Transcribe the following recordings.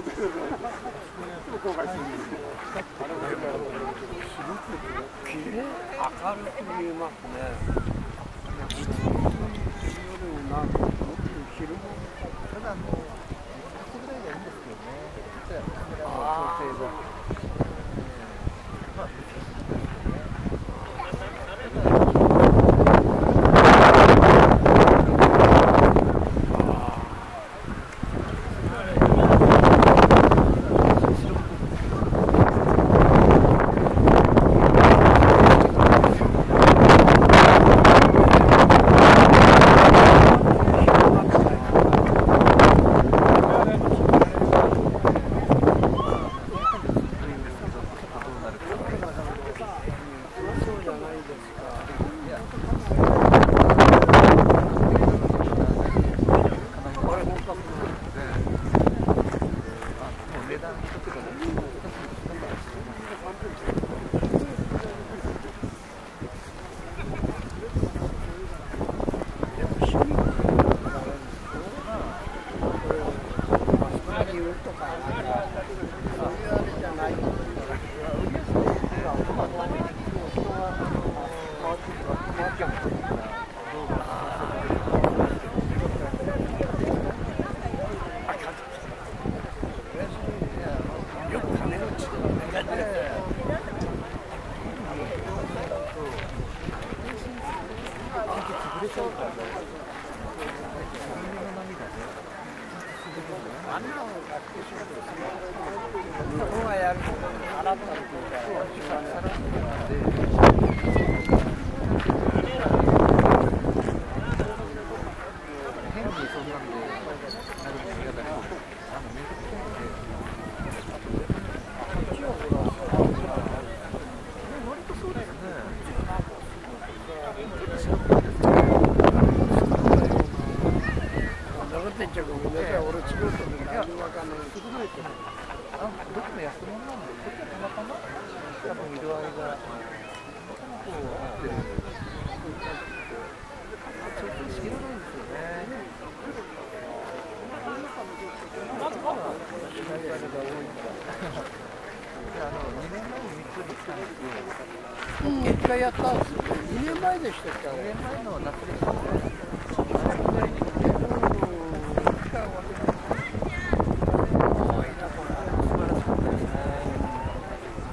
明るく見えますね。そうじゃないですかこれ本格値段とかね。何売るとかなんかそういうあれじゃないよく金持ちあんなの学校仕事する向こうがやると払ったっていうから変にそんなんで、なるの嫌だと、あの、面倒くさいんで。割とそうですね。残ってんちゃうかもね俺作ろうと思って何もわかんないすごいと思う。あ、どっちも安物なんで、こっちはたまたま、多分色合いが、こう合ってるんで。調整しきれないんですよね。大体が多いから。であの2年前に三つに来たんですよ。一回やったんですよ。2年前でしたっけあ2れ年前の夏でしたね。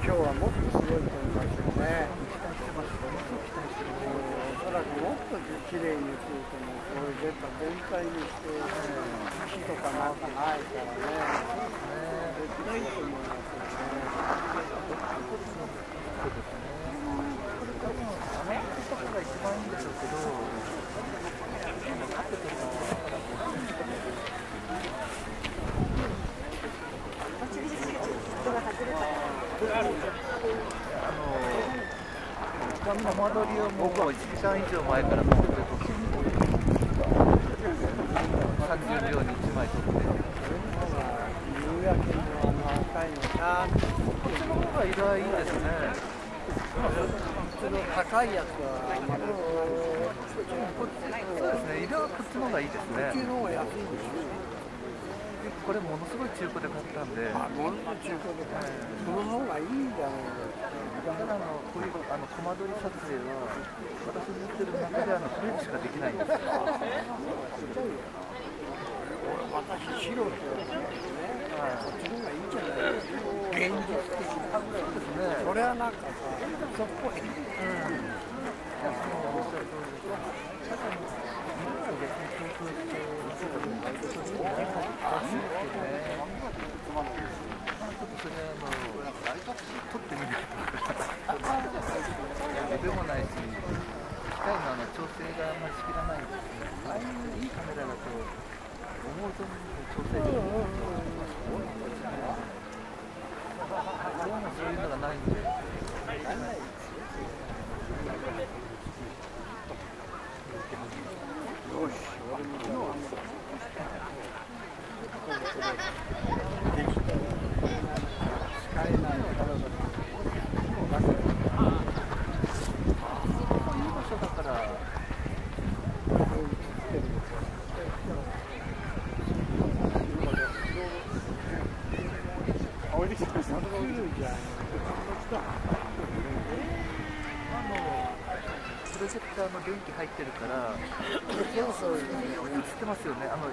今日はもっとすごいと思いますよねおそらくもっと綺麗にすると思うこれ全体にして木とかなんかないからね絶対いいと思いますよねアメリカとかが一番いいんでしょうけど、あの、玉取りをもう1時間以上前から持ってて、30秒に1枚取って、夕焼けのあの赤いのなこっちの方が色合いいいですね。普通の高いやつはまりそうですね、色はこっちの方がいいですこっちね。の方が安いんですよこれものすごい中古で買ったんで、あものすごい中古で買うその方がいいんじゃないかただあのこう。いう。あのコマ撮り撮影は私の言ってる中であのこれしかできないんですよ。私白って言われてねこっちの方がいいんじゃないですか現実的にそれはなんかさそっぽいそれあの撮ってみないとでもないし機械のあの調整があんまりしきらないんですねああいういいカメラだと思う存分調整できるん。ですよどうもそういうのがないんでよし俺も昨日は使えない体だいい場所だから降りてきました。プロジェクターの電気入ってるからそうそう映ってますよねあの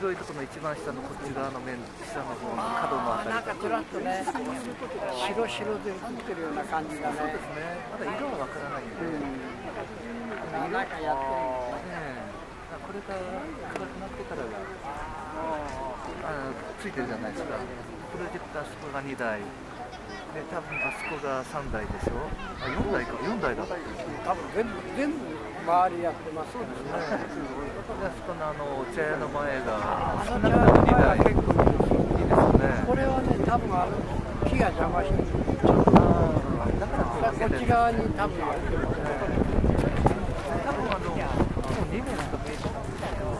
白いところの一番下のこっち側の面下の方の角のあたりなんかちらっとね白白で映ってるような感じがね。そうですねまだ色はわからないんで、うん。なんかやってねえ。これから暗くなってからがあのついてるじゃないですか。プロジェクターあそこが2台。で多分あそこが3台でしょ。あ4台か。4台だ多分全部全部周りやってますねであそこのあのお茶屋の前があ少なくとも2台前は結構いいですねこれはね多分あの木が邪魔してるだからこっち側に多分やってる多分あのもう2年しか見えてないんですけど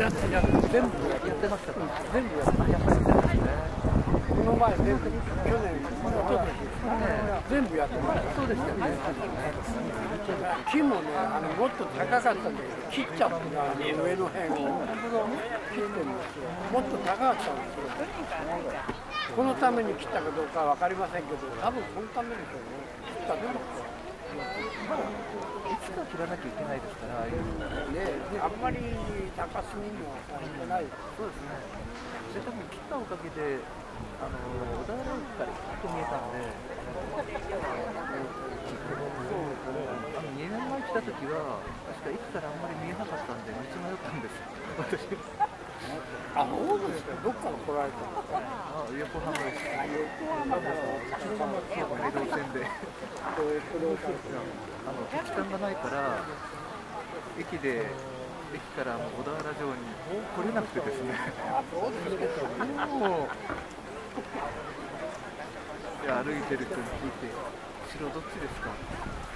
やってやって全部やってましたから全部やってやっぱりですね。この前全部去年一昨年全部やってましたそうでしたよね木もねあのもっと高かったんだけど切っちゃってねあの上の辺を切ってるんですよもっと高かったんですよこのために切ったかどうかは分かりませんけど多分このためでしょうね切ったと思っていつか切らなきゃいけないですからああいうのねあんまり高すぎるのはされてないそうですね。で多分切ったおかげで、あの小田原駅から一と見えたんで、あの2年前来た時は、確か駅からあんまり見えなかったんで、道迷ったんです。よ、私。あそうです。かどっから来られたんです。かねあ横浜です。横浜から街道線で。こうこれを買ってあの土地勘がないから、駅で、駅からもう小田原城に来れなくてです。ね。あそうです。かもういや歩いてる人に聞いて「城どっちですか?」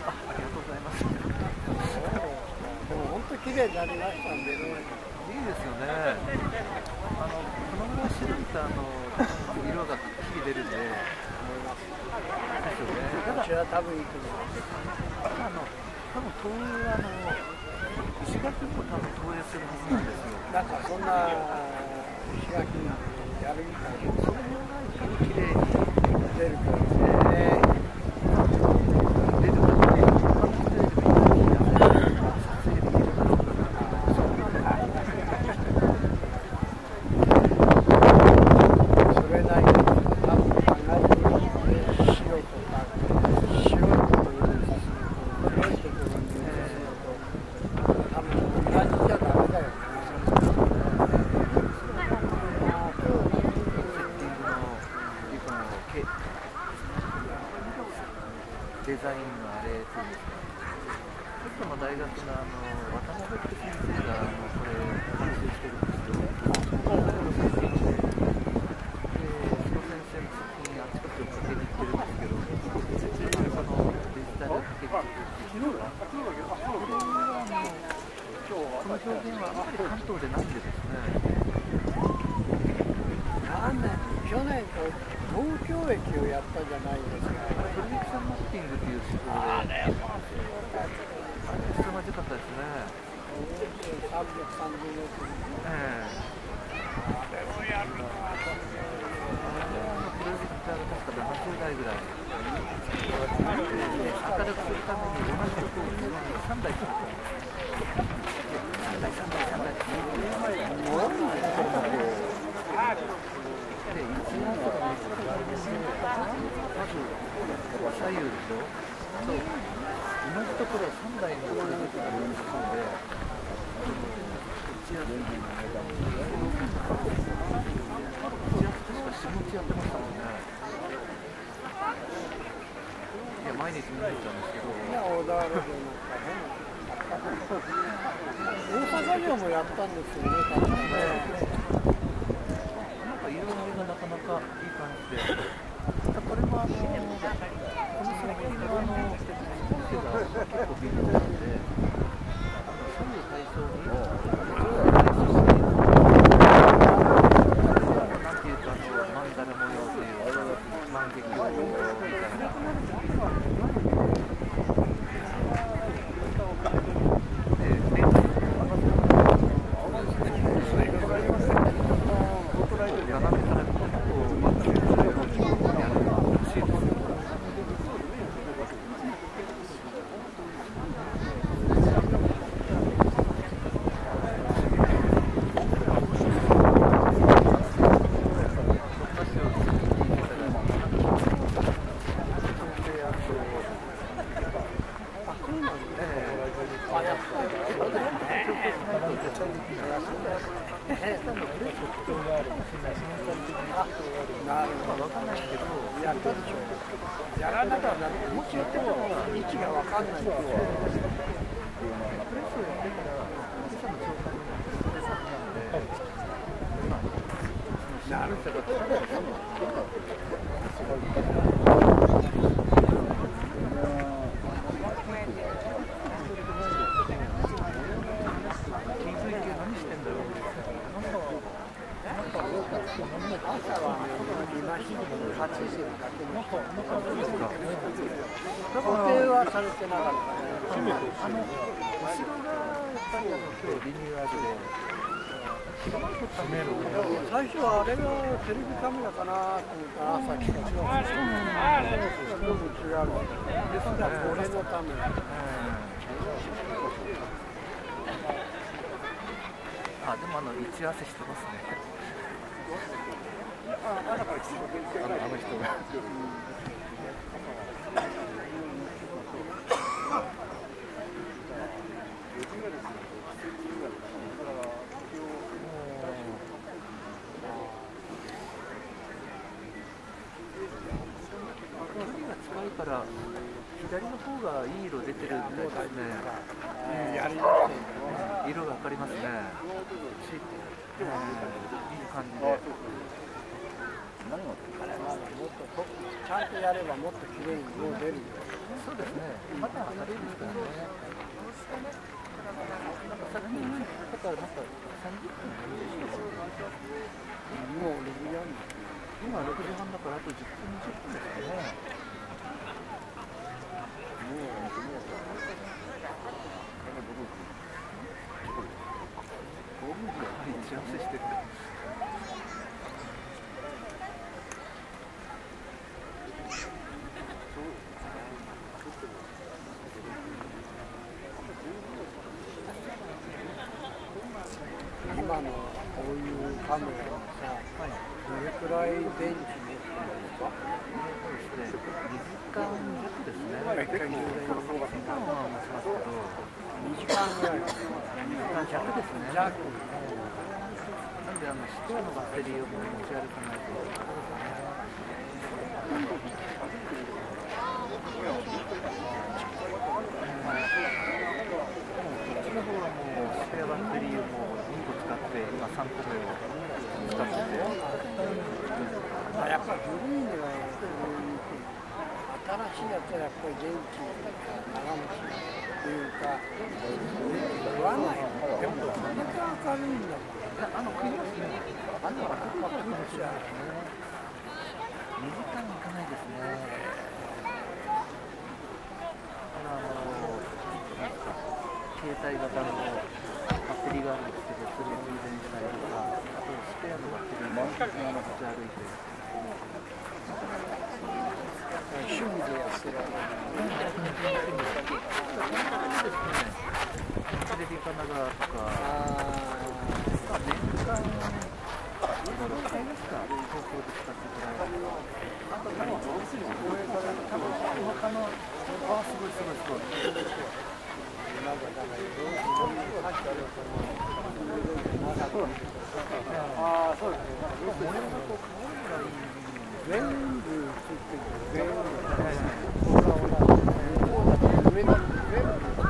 あ「ありがとうございます」い でも本当綺麗になりましたんでね。いですよね。あのこのぐらい白いとあの色がはっきり出るんでですよねこちら多分いいと思いますあの多分東映あの石垣も多分投影するはずなんですよ。なんかそんな石垣やるみたいな。それが綺麗に出るからね。出る10台ぐらい、明るくするために同じ曲を3台3台3台3台とかまず左右でしょそう同じところ3台の連れてくるん。で1やってましたもん。ねや、毎日見に行ったんですけど、ね小田原城なんかね大阪城もやったんですよね確かねなんか色合いがなかなかいい感じで、これもあの、この作品のあの、結構微妙なんで、あの左右対称に、対称して、なんていうか、あの、マンダラ模様というか、万華鏡みたいな。で、で、斜めから見てこう、まあ、やるらしいですよ。しょうやらなかったらもしやっても位置が分かんないでしょなるほど朝はあっで最初はあれがテレビカメラかなと思ったら朝来た人はどうも違うですからこれのためあでもあの打ち合わせしてますね。あのあの人が。から左の方がいい色出てるみたいですね。やりますね。色がわかりますね。いい感じで。もっとちゃんとやればもっと綺麗にもう出るよ。そうですね。まだ明るいですからね。さっきだからなんか30分もう6時半今6時半だからあと10分ですかね。打ち合わせしてる。今のこういうカメラはさ、どれくらい電池持ってるんですか2時間弱ですね。結構充電時間は持ちますけど、2時間ぐらい2時間弱ですね。弱なんであのシのバッテリーを持ち歩かないと。こっちの方はもうスペアバッテリーをもう2個使って今3個目を使ってて。あやっぱり古いのは新しいやつはやっぱり電池長持ちっていうか食わないでもこんだけ明るいんだからあの食いますね。あのはまあ食うしは2時間いかないですね。あのなんか携帯型のバッテリーがあるんですけど、それを充電したりとか、あとスペアのバッテリーも持ち歩いて。あまあ年間5、6回ですか、東京で使ってもらえる。あと何多分他の、あ、すごいすごいすごい。あそうですね模様がこう可愛いからいい。全部ついてる全部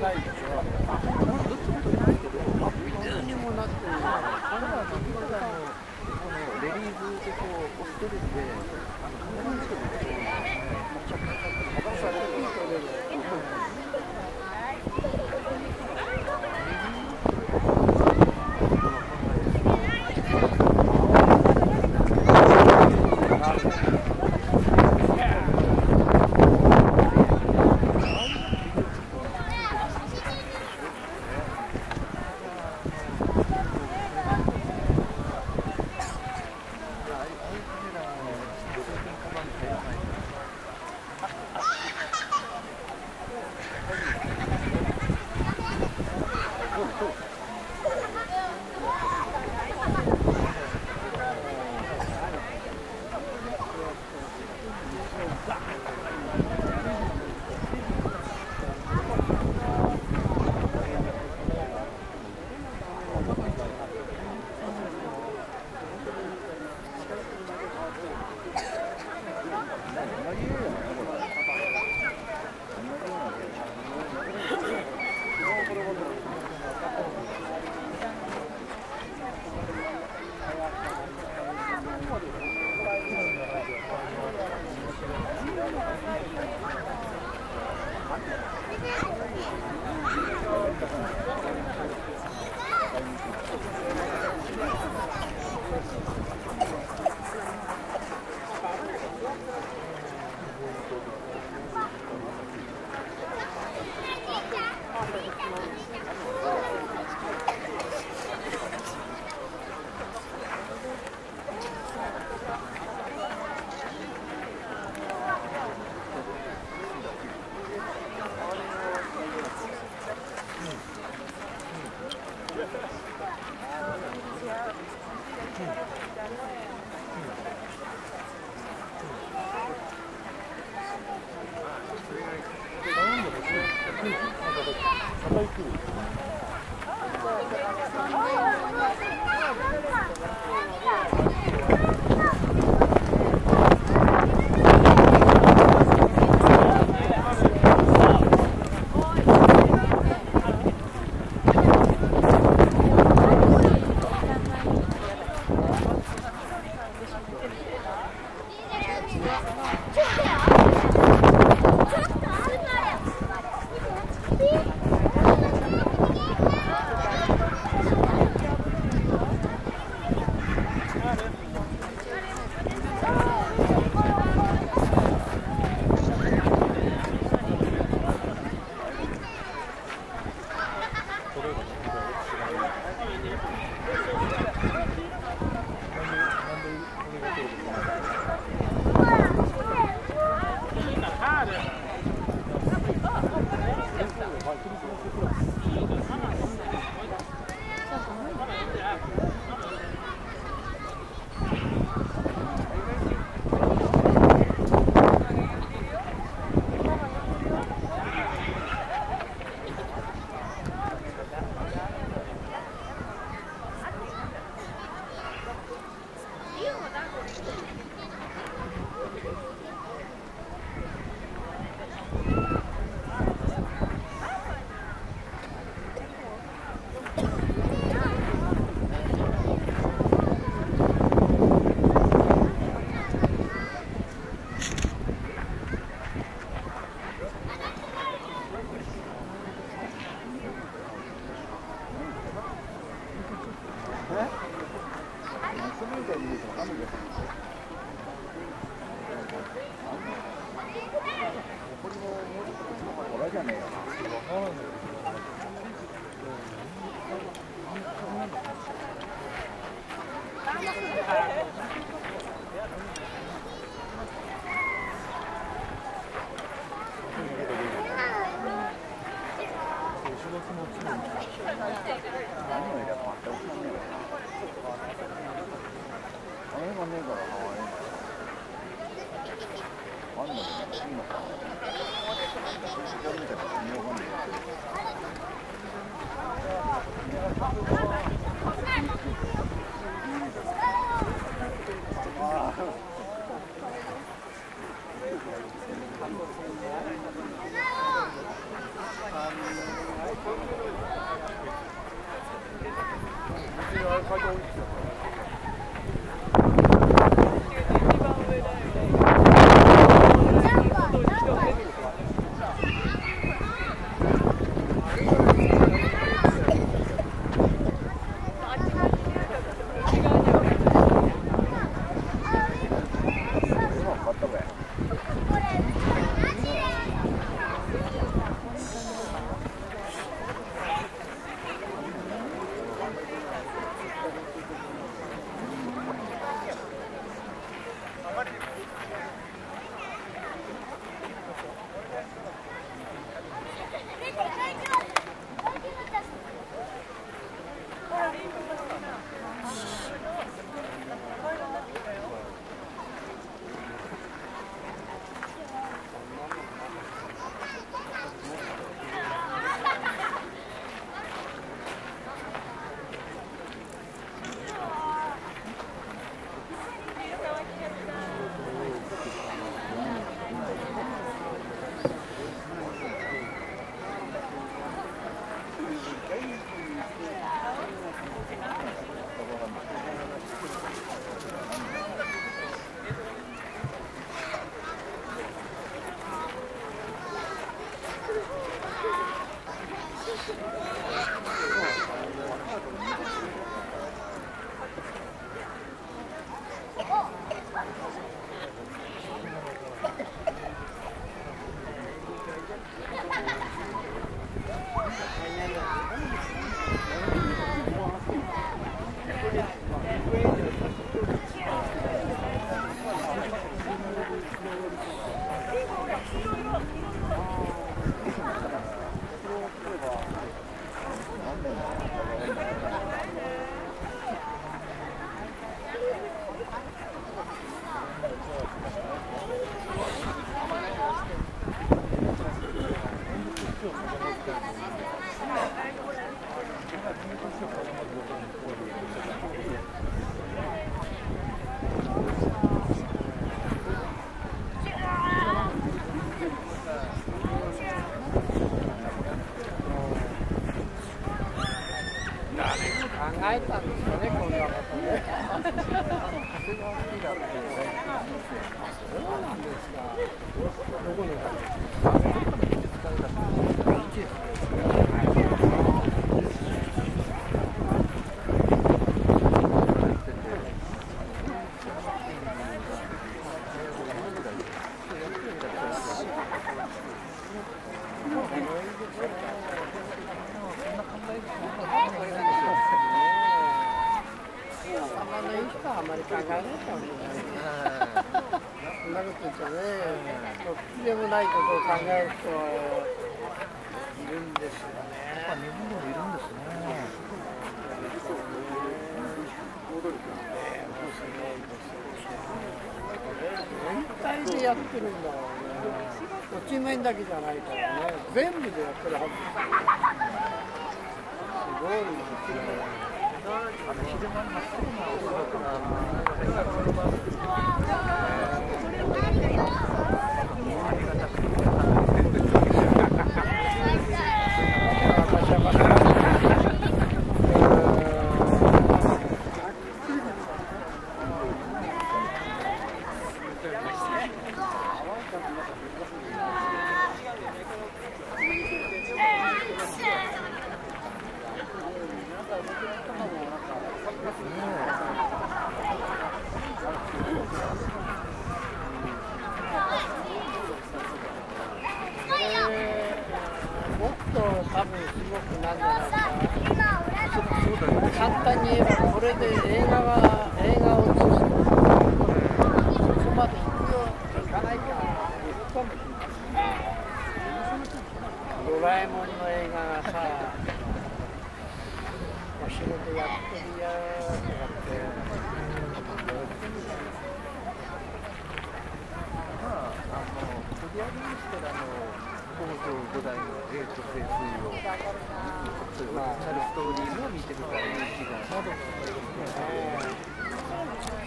ないですよっちゃね、どっでもないことを考える人いるんですよね。やっぱ日本でもいるんですね。全体でやってるんだろうね。落ち面だけじゃないからね。全部でやってるはずす。ごいですね。あの昼間に真っ白なお姿が、ありがたくて。私はまだねもっと多分すごくなんじゃないかそうだよね簡単に言えばこれで映画が映画を映すとそこまで行くよ行かないか行くかもしれないドラえもんの映画がさお仕事やってるよとかってまあ、あの、取り上げにしたら、あの、北条五代の霊と聖水を、そういうオリジナルストー。リーも見てみたい気がします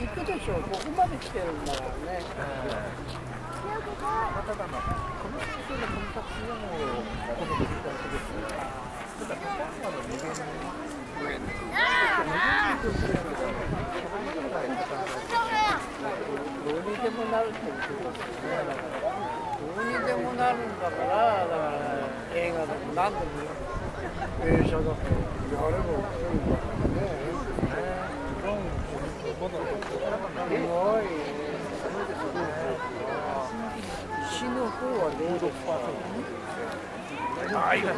行くでしょここまで来てるんだからねまあ、ただ、まあ、この先生のこの作品はもう、この時代ですが、ただ、他のあの無限無限無限としてるけど、それ以外の方どうにでもなるってことですねにでもなるんだからだから映画でも何でも映写だとやればいいんだねすごい石の方は0%ああ今